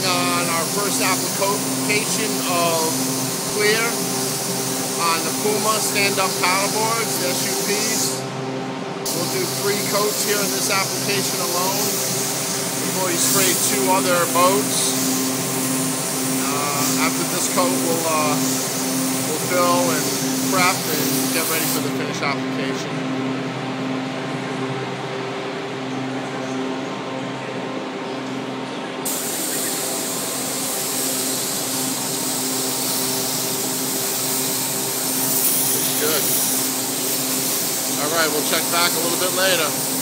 on our first application of clear on the Puma stand-up paddleboards, the SUPs. We'll do three coats here in this application alone. We've already sprayed two other boats. Uh, after this coat, we'll, uh, we'll fill and prep and get ready for the finished application. Good. All right, we'll check back a little bit later.